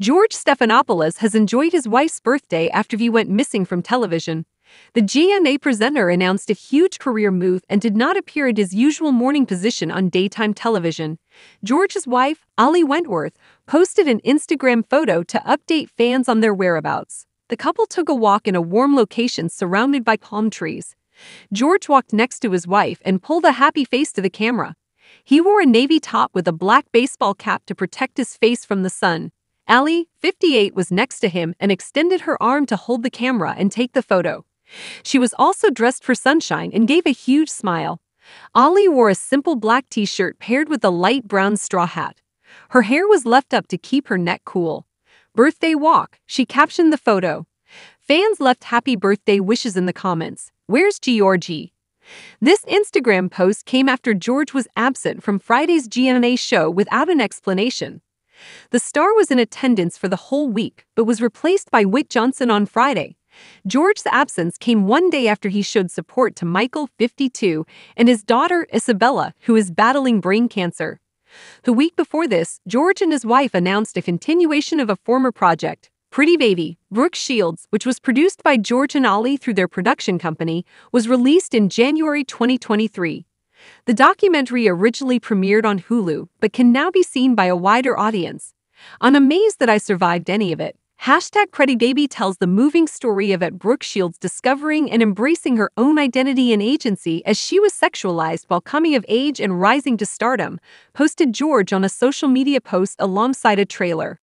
George Stephanopoulos has enjoyed his wife's birthday after he went missing from television. The GMA presenter announced a huge career move and did not appear at his usual morning position on daytime television. George's wife, Ali Wentworth, posted an Instagram photo to update fans on their whereabouts. The couple took a walk in a warm location surrounded by palm trees. George walked next to his wife and pulled a happy face to the camera. He wore a navy top with a black baseball cap to protect his face from the sun. Ali, 58, was next to him and extended her arm to hold the camera and take the photo. She was also dressed for sunshine and gave a huge smile. Ali wore a simple black t shirt paired with a light brown straw hat. Her hair was left up to keep her neck cool. Birthday walk, she captioned the photo. Fans left happy birthday wishes in the comments. Where's Georgie? This Instagram post came after George was absent from Friday's GMA show without an explanation. The star was in attendance for the whole week, but was replaced by Whit Johnson on Friday. George's absence came one day after he showed support to Michael, 52, and his daughter, Isabella, who is battling brain cancer. The week before this, George and his wife announced a continuation of a former project, Pretty Baby, Brooke Shields, which was produced by George and Ali through their production company, was released in January 2023. The documentary originally premiered on Hulu, but can now be seen by a wider audience. I'm amazed that I survived any of it. Hashtag Pretty Baby tells the moving story of at Brooke Shields discovering and embracing her own identity and agency as she was sexualized while coming of age and rising to stardom, posted George on a social media post alongside a trailer.